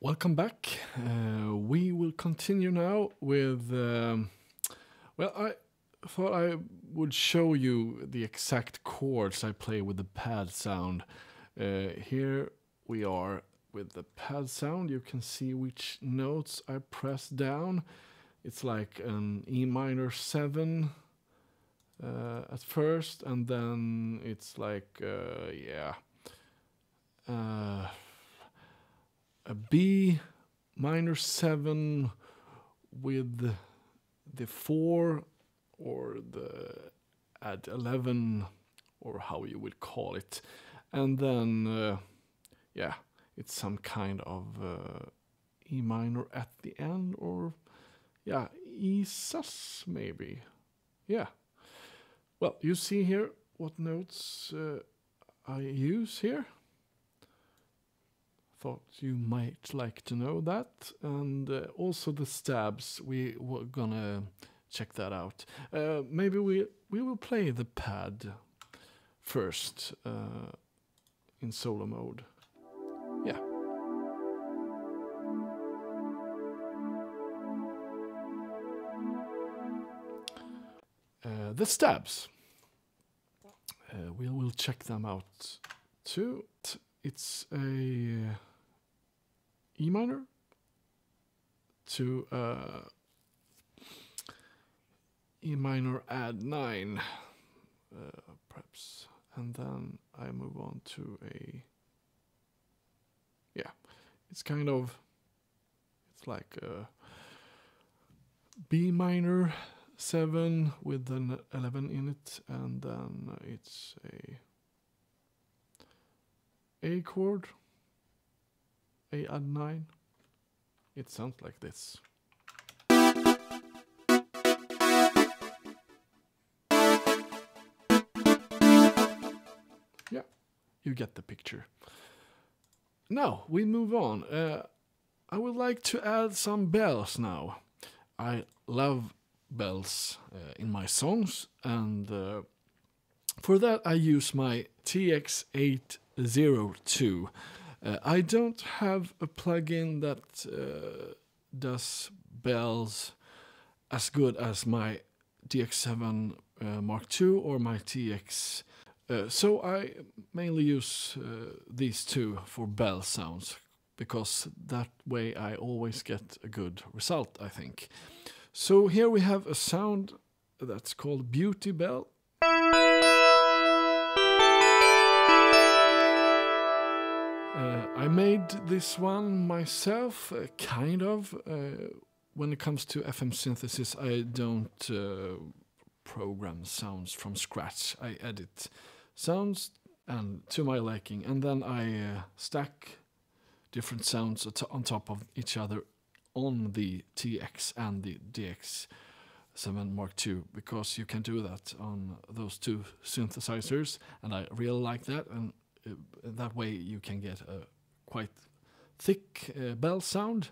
Welcome back. Uh, we will continue now with. Um, well, I thought I would show you the exact chords I play with the pad sound. Uh, here we are with the pad sound. You can see which notes I press down. It's like an E minor 7 uh, at first, and then it's like, uh, yeah. A B minor 7 with the 4 or the add 11 or how you would call it. And then uh, yeah it's some kind of uh, E minor at the end or yeah E sus maybe. Yeah. Well you see here what notes uh, I use here thought you might like to know that. And uh, also the stabs, we were gonna check that out. Uh, maybe we we will play the pad first uh, in solo mode. Yeah. Uh, the stabs. Uh, we will check them out too. It's a E minor to uh, E minor add 9, uh, perhaps. And then I move on to a. Yeah, it's kind of. It's like a B minor 7 with an 11 in it, and then it's a A chord a add 9. It sounds like this. Yeah, you get the picture. Now we move on. Uh, I would like to add some bells now. I love bells uh, in my songs, and uh, for that I use my TX802. Uh, I don't have a plugin that uh, does bells as good as my DX7 uh, Mark II or my TX. Uh, so I mainly use uh, these two for bell sounds because that way I always get a good result, I think. So here we have a sound that's called Beauty Bell Uh, I made this one myself, uh, kind of. Uh, when it comes to FM synthesis, I don't uh, program sounds from scratch. I edit sounds and to my liking, and then I uh, stack different sounds on top of each other on the TX and the DX7 Mark II because you can do that on those two synthesizers, and I really like that. And that way you can get a quite thick uh, bell sound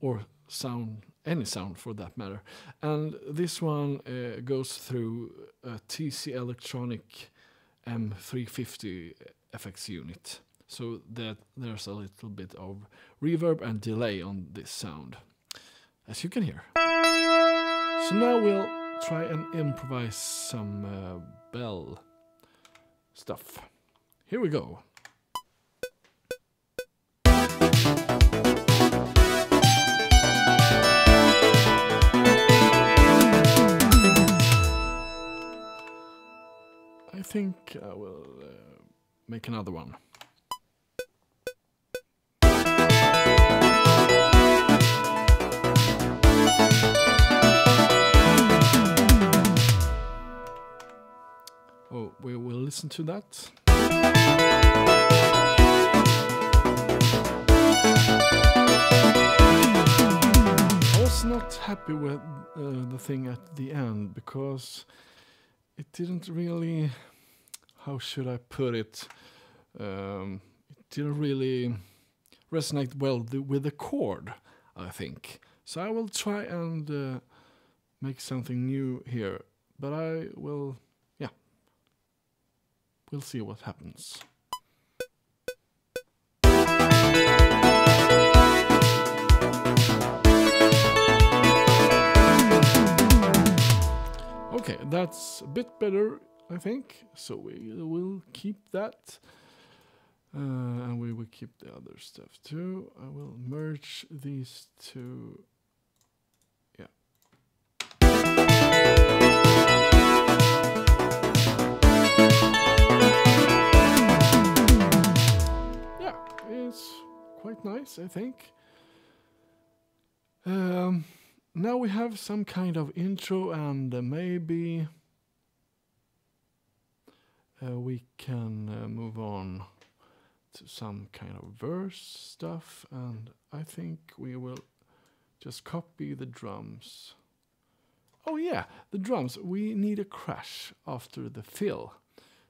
or sound any sound for that matter. And this one uh, goes through a TC Electronic M350 FX unit. So that there's a little bit of reverb and delay on this sound as you can hear. So now we'll try and improvise some uh, bell stuff here we go. I think I will uh, make another one. Oh, we will listen to that. Was not happy with uh, the thing at the end because it didn't really, how should I put it, um, it didn't really resonate well th with the chord, I think. So I will try and uh, make something new here, but I will yeah, We'll see what happens. Bit better, I think. So we will keep that. Uh, and we will keep the other stuff too. I will merge these two. Yeah. Yeah, it's quite nice, I think. Um, now we have some kind of intro and uh, maybe uh, we can uh, move on to some kind of verse stuff and I think we will just copy the drums. Oh yeah, the drums. We need a crash after the fill.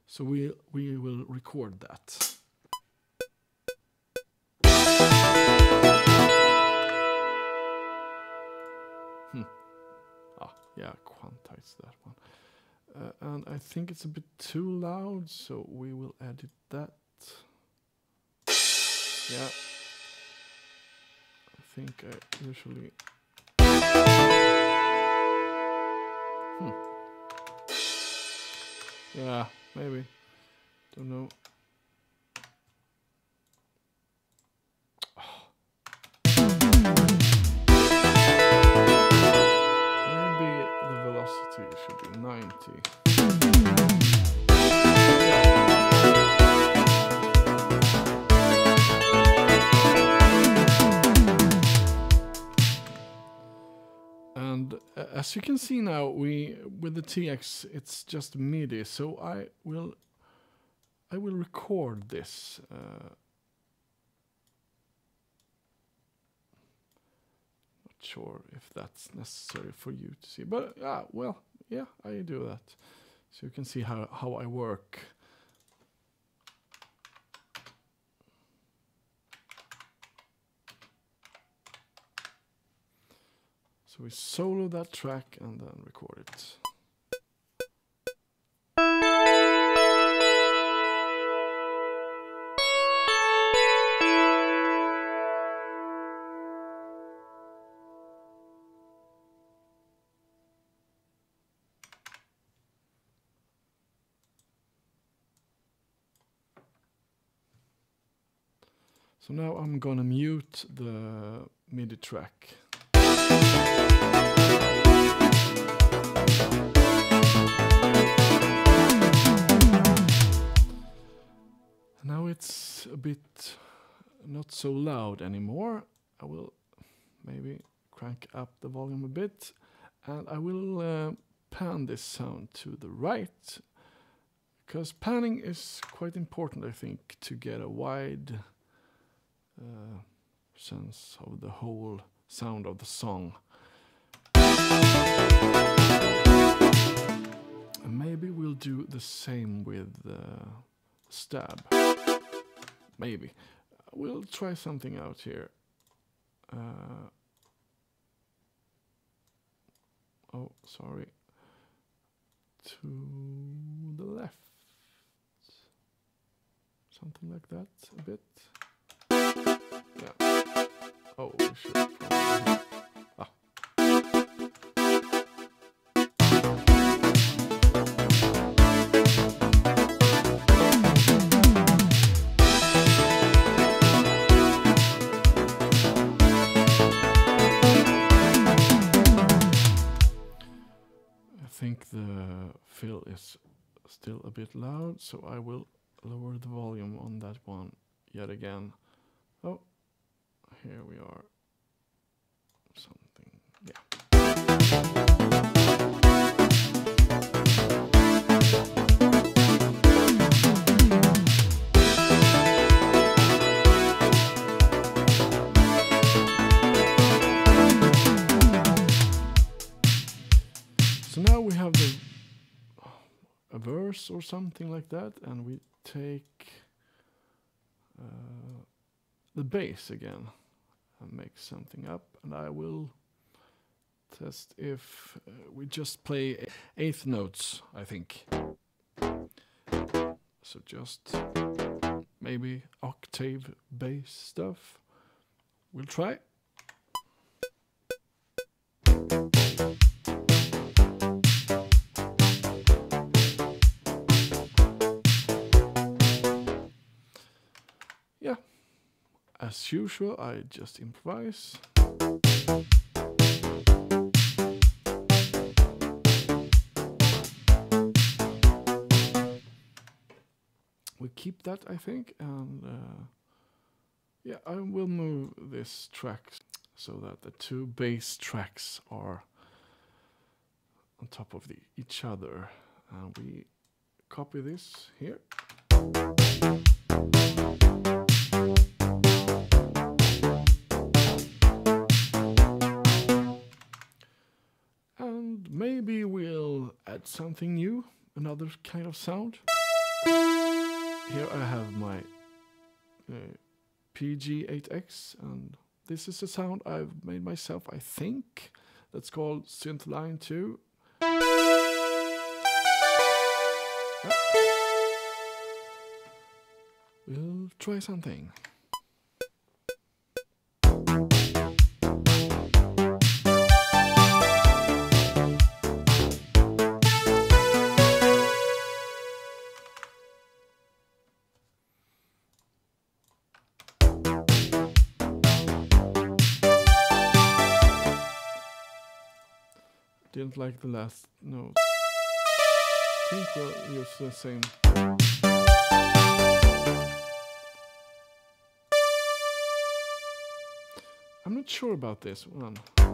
So we we will record that. Hmm. Ah, yeah, quantize that one. Uh, and I think it's a bit too loud, so we will edit that. Yeah. I think I usually. Hmm. Yeah, maybe. Don't know. As you can see now, we with the TX, it's just MIDI. So I will, I will record this. Uh, not sure if that's necessary for you to see, but yeah, well, yeah, I do that, so you can see how how I work. So we solo that track and then record it. So now I'm gonna mute the MIDI track. Now it's a bit not so loud anymore. I will maybe crank up the volume a bit and I will uh, pan this sound to the right because panning is quite important, I think, to get a wide uh, sense of the whole sound of the song. Maybe we'll do the same with uh, stab. Maybe. We'll try something out here. Uh, oh, sorry. To the left. Something like that, a bit. Yeah. Oh, we should probably. Will lower the volume on that one yet again. Oh, here we are. Something, yeah. Or something like that, and we take uh, the bass again and make something up. And I will test if uh, we just play eighth notes, I think. So just maybe octave bass stuff. We'll try. As usual, I just improvise. We keep that, I think, and uh, yeah, I will move this track so that the two bass tracks are on top of the, each other, and we copy this here. Something new, another kind of sound. Here I have my uh, PG8X, and this is a sound I've made myself, I think. That's called Synthline 2. We'll try something. Didn't like the last note. Think we'll use the same. I'm not sure about this one. Uh,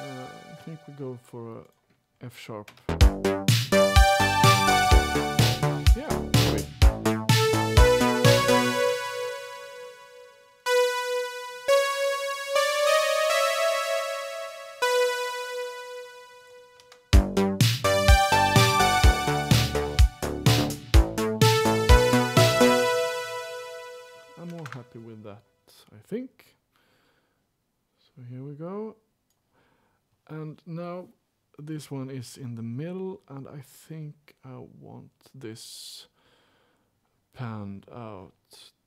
I think we go for a F sharp. Yeah. This one is in the middle, and I think I want this panned out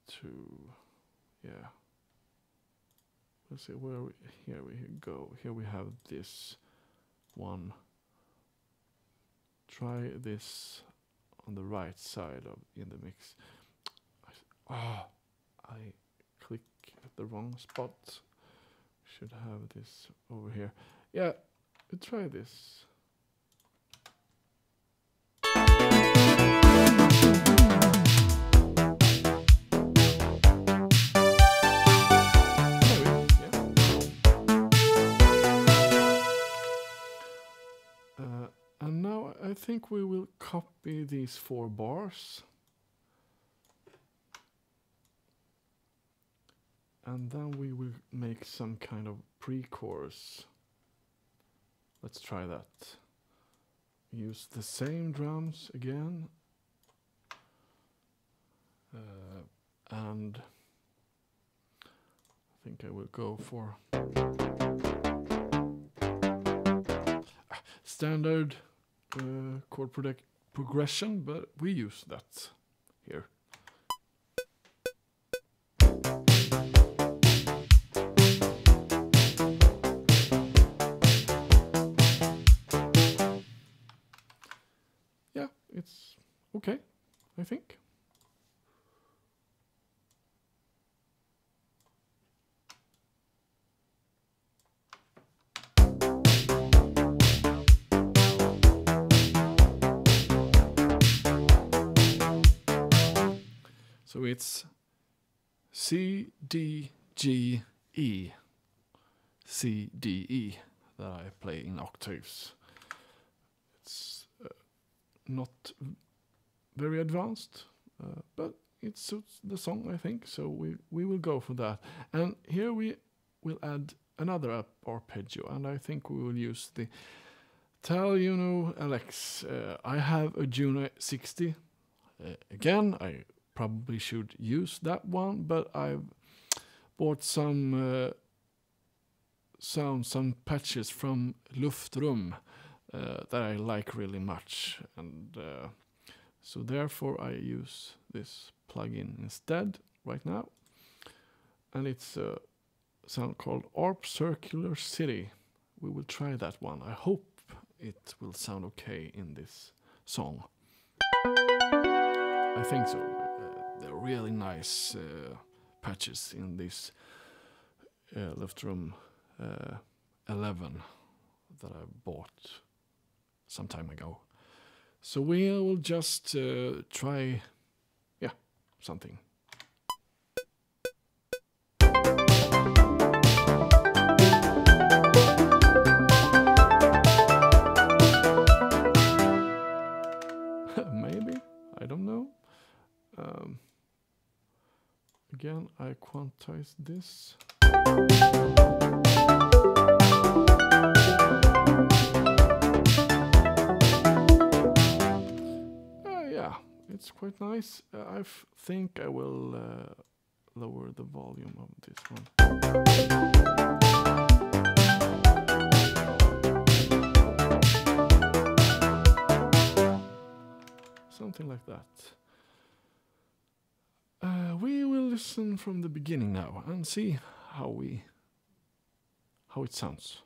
to, yeah. Let's see where we, here we go. Here we have this one. Try this on the right side of in the mix. Ah, I click at the wrong spot. Should have this over here. Yeah, try this. Uh, and now I think we will copy these four bars. And then we will make some kind of pre-chorus. Let's try that. Use the same drums again. Uh, and I think I will go for standard uh, chord progression, but we use that here. It's okay, I think. So it's C D G E C D E that I play in octaves. Not very advanced, uh, but it suits the song, I think. So we we will go for that. And here we will add another arpeggio, and I think we will use the Tal Juno LX. Uh, I have a Juno 60. Uh, again, I probably should use that one, but I've bought some uh, some patches from Luftrum that I like really much, and uh, so therefore I use this plugin instead right now, and it's a sound called Arp Circular City. We will try that one. I hope it will sound okay in this song. I think so. Uh, they're really nice uh, patches in this uh, Luftrum uh, 11 that I bought some time ago. So we will just uh, try, yeah, something. Maybe, I don't know. Um, again, I quantize this. It's quite nice. Uh, I think I will uh, lower the volume of this one. Something like that. Uh, we will listen from the beginning now and see how we how it sounds.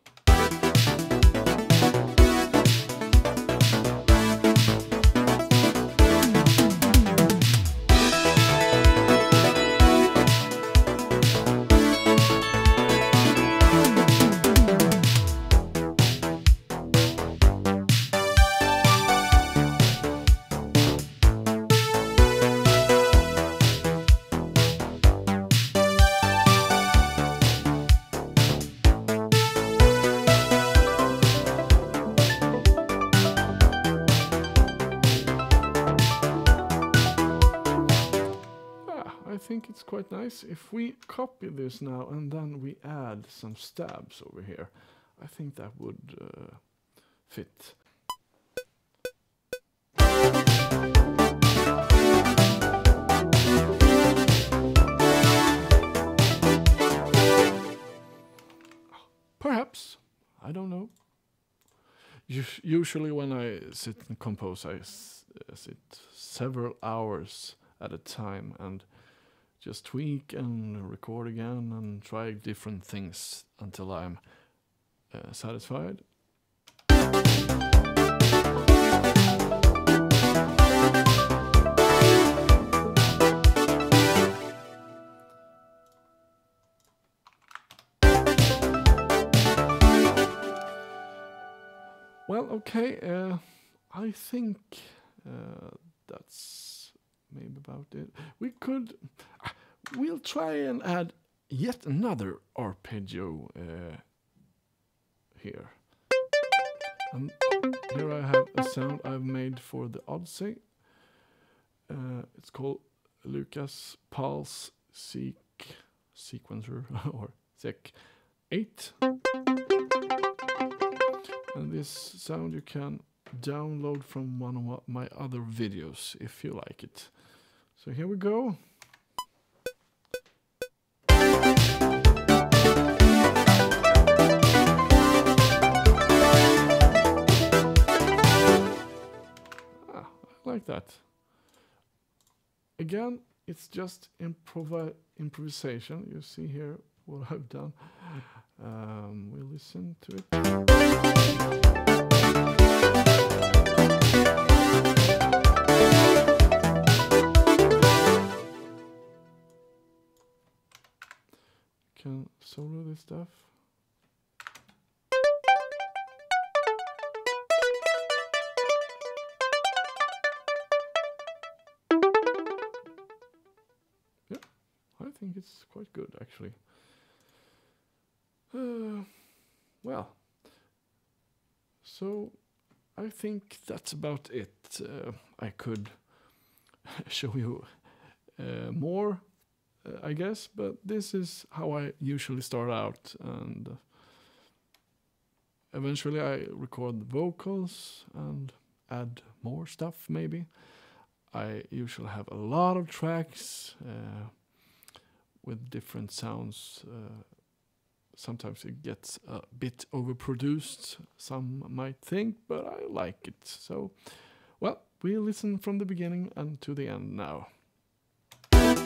Quite nice. If we copy this now and then we add some stabs over here, I think that would uh, fit. Perhaps. I don't know. Us- Usually, when I sit and compose, I uh, sit several hours at a time and just tweak and record again and try different things until I'm uh, satisfied. Well, okay. Uh, I think uh, that's maybe about it. We could. ah, We'll try and add yet another arpeggio uh, here. And here I have a sound I've made for the Odyssey. Uh, it's called Lukas Pulse Seek Sequencer or Sec 8. And this sound you can download from one of my other videos if you like it. So here we go. Ah, I like that. Again, it's just improv improvisation. You see here what I've done. Um, we listen to it. Solo this stuff. Yeah, I think it's quite good actually. Uh, well, so I think that's about it. Uh, I could show you uh, more, I guess, but this is how I usually start out, and eventually I record the vocals and add more stuff, maybe. I usually have a lot of tracks uh, with different sounds. Uh, sometimes it gets a bit overproduced, some might think, but I like it. So, well, we listen from the beginning and to the end now.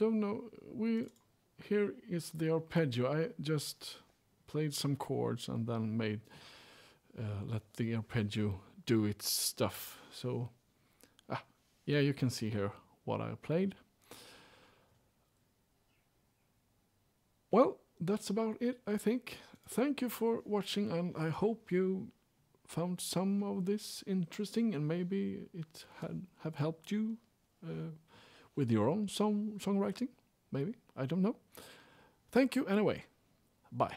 don't know. We here is the arpeggio. I just played some chords and then made uh, let the arpeggio do its stuff. So, ah, yeah, you can see here what I played. Well, that's about it, I think. Thank you for watching, and I hope you found some of this interesting, and maybe it had have helped you uh, with your own song songwriting. Maybe I don't know. Thank you anyway. Bye.